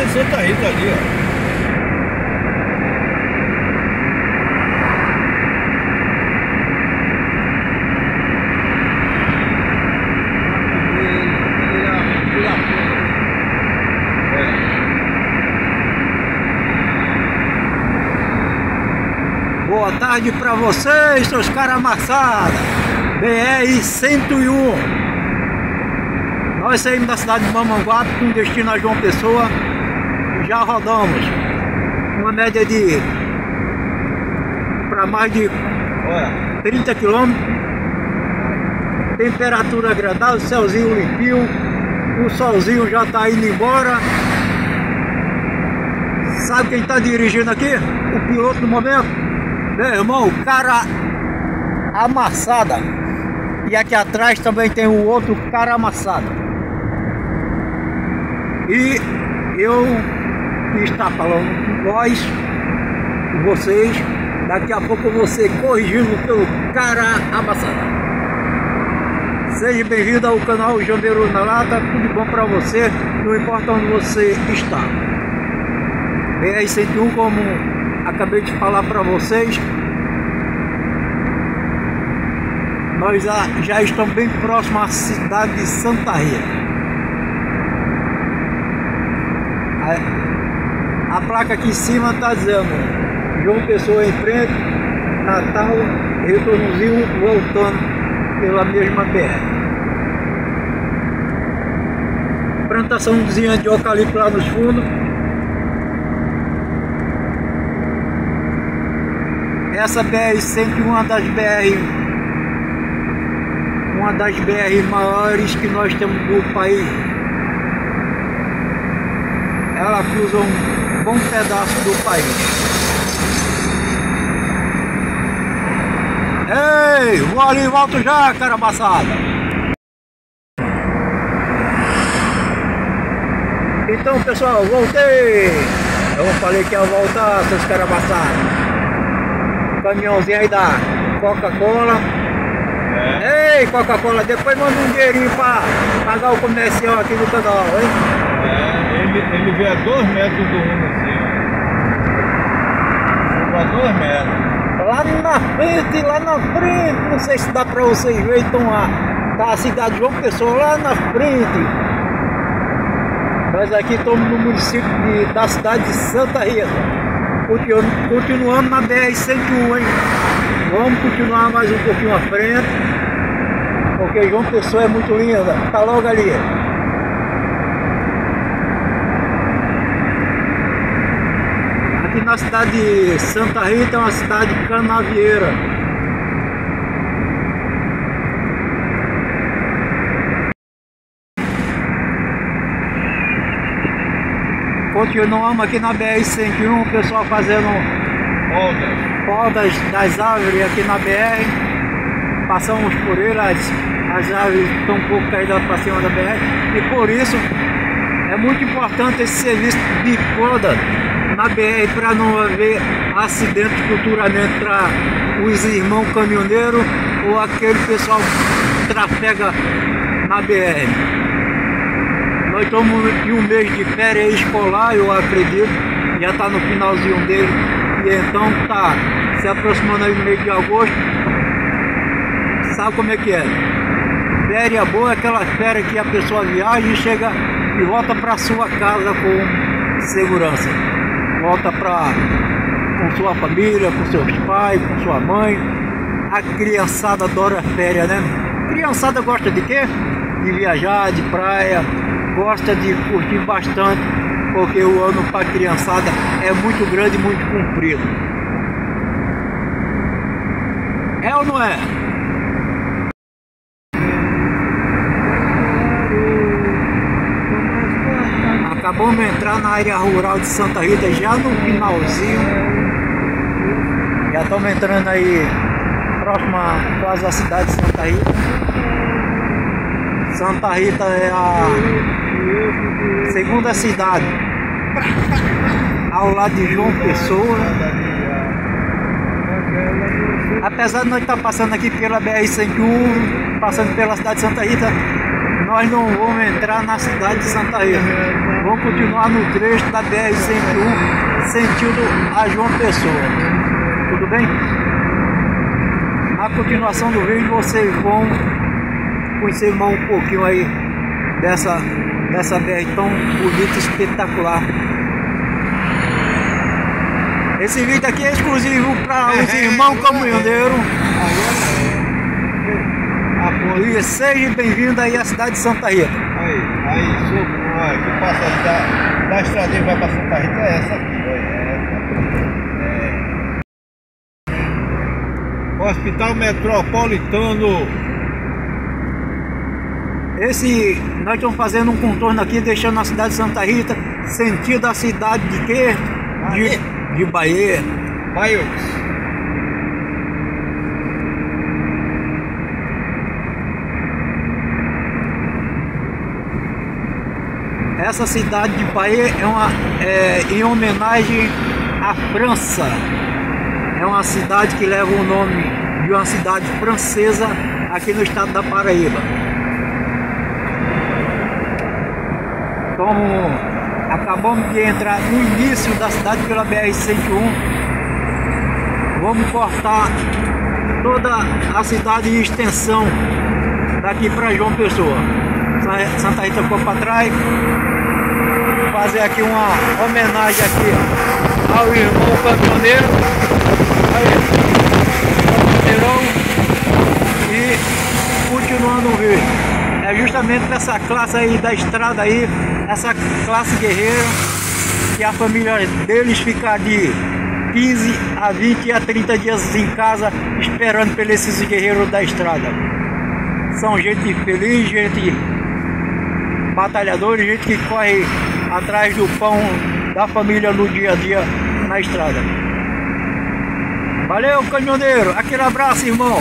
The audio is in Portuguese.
em Santa Rita ali, ó. Boa tarde para vocês, seus caras amassados. BR-101. Nós saímos da cidade de Mamanguape com destino a João Pessoa. Já rodamos uma média de para mais de 30 quilômetros. Temperatura agradável, céuzinho limpinho. O solzinho já está indo embora. Sabe quem está dirigindo aqui? O piloto no momento? Meu irmão, cara amassada. E aqui atrás também tem o outro cara amassado. E eu está falando com vós, com vocês. Daqui a pouco eu vou ser corrigido pelo cara amassado. Seja bem-vindo ao canal Jambeiro na Lata, tudo bom para você, não importa onde você está. BR-101, como acabei de falar para vocês, nós já, estamos bem próximos à cidade de Santa Rita. A, placa aqui em cima está dizendo João Pessoa em frente, Natal, retornozinho voltando pela mesma BR. Plantaçãozinha de eucalipto lá nos fundos. Essa BR-101 é uma das BR uma das BR maiores que nós temos no país. Ela cruza um bom pedaço do país. Ei, vou ali volto já, cara amassada. Então pessoal, voltei! Eu falei que ia voltar, seus caras amassados caminhãozinho aí da Coca-Cola. É. Ei, Coca-Cola, depois manda um dinheirinho pra pagar o comercial aqui no canal, hein? É, ele, ele vê a dois metros do rumo assim, ó. A dois metros. Lá na frente, lá na frente, não sei se dá pra vocês verem, então lá tá a cidade de João Pessoa lá na frente. Nós aqui estamos no município de, da cidade de Santa Rita continuando na BR-101, hein? Vamos continuar mais um pouquinho à frente, porque João Pessoa é muito linda, tá logo ali. Aqui na cidade de Santa Rita é uma cidade canavieira. Continuamos aqui na BR-101, o pessoal fazendo podas. das árvores aqui na BR. Passamos por elas, as árvores estão um pouco caídas para cima da BR. E por isso é muito importante esse serviço de poda na BR para não haver acidente futuramente para os irmãos caminhoneiros ou aquele pessoal que trafega na BR. Nós estamos em um mês de férias escolar, eu acredito, já está no finalzinho dele, e então está se aproximando aí no mês de agosto. Sabe como é que é? Férias boa é aquela férias que a pessoa viaja e chega e volta para sua casa com segurança. Volta para com sua família, com seus pais, com sua mãe. A criançada adora férias, né? Criançada gosta de quê? De viajar, de praia, gosta de curtir bastante, porque o ano para criançada é muito grande muito comprido. É ou não é? Acabamos de entrar na área rural de Santa Rita já no finalzinho. Já estamos entrando aí próxima quase à cidade de Santa Rita. Santa Rita é a segunda cidade ao lado de João Pessoa. Apesar de nós estar passando aqui pela BR-101, passando pela cidade de Santa Rita, nós não vamos entrar na cidade de Santa Rita. Vamos continuar no trecho da BR-101, sentido a João Pessoa. Tudo bem? Na continuação do vídeo vocês vão conhecer mais um pouquinho aí dessa, dessa BR tão bonita espetacular. Esse vídeo aqui é exclusivo para os irmãos caminhoneiros. E seja bem-vindo aí à cidade de Santa Rita. Aí, aí, olha, que passa da, da estradinha que vai para Santa Rita é essa aqui, olha, essa. É. Hospital Metropolitano. Esse, nós estamos fazendo um contorno aqui, deixando a cidade de Santa Rita, sentido a cidade de quê? De, de Bahia. Bahia. Essa cidade de Bahia é, uma, é em homenagem à França. É uma cidade que leva o nome de uma cidade francesa aqui no estado da Paraíba. Como acabamos de entrar no início da cidade pela BR-101, vamos cortar toda a cidade em extensão daqui para João Pessoa. Santa Rita ficou para trás, fazer aqui uma homenagem aqui ao irmão caminhoneiro. Aí, caminhoneirão. E continuando o vídeo. É justamente essa classe aí da estrada aí, essa classe guerreira, que a família deles fica de 15 a 20 a 30 dias em casa esperando por esses guerreiros da estrada. São gente feliz, gente batalhadores, gente que corre atrás do pão da família no dia a dia na estrada. Valeu, caminhoneiro. Aquele abraço, irmão.